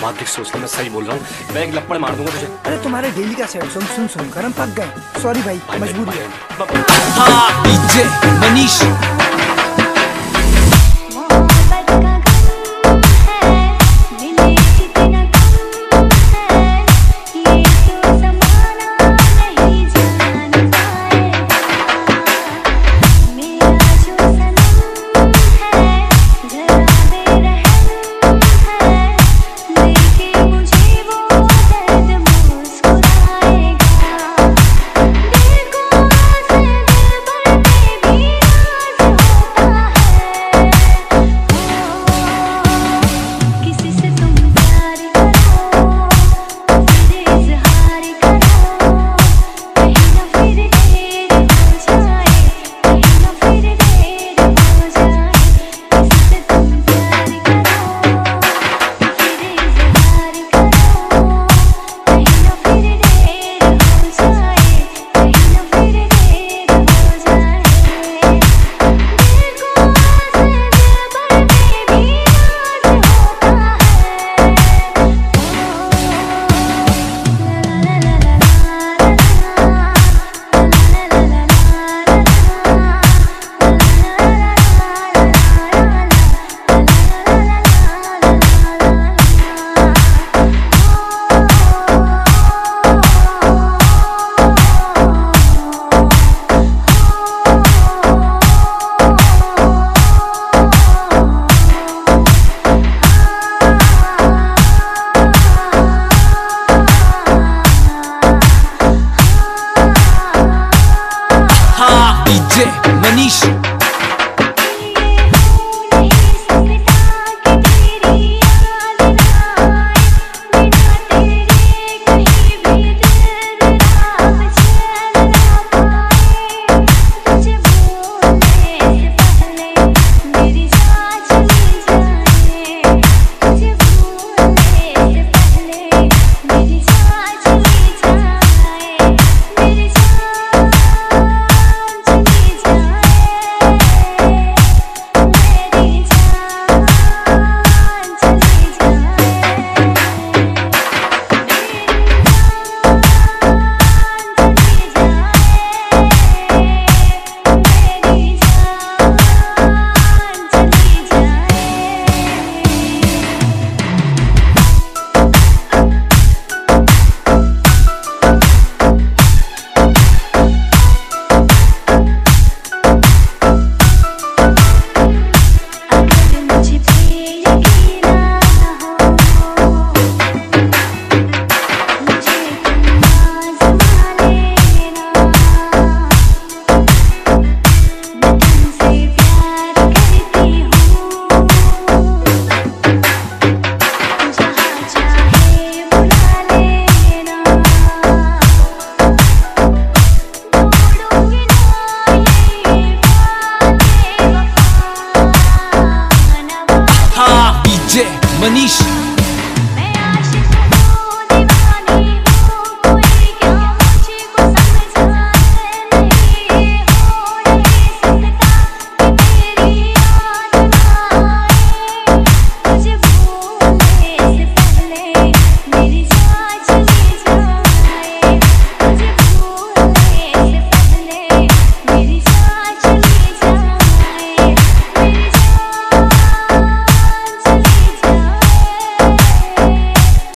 दिमाग ठीक मैं सही बोल रहा हूँ। मैं एक लपड़ मार दूँगा तुझे। अरे तुम्हारे डेली का सेट सुन सुन सुन कर हम पक गए। सॉरी भाई मजबूरी है। हाँ, मनीष। Manish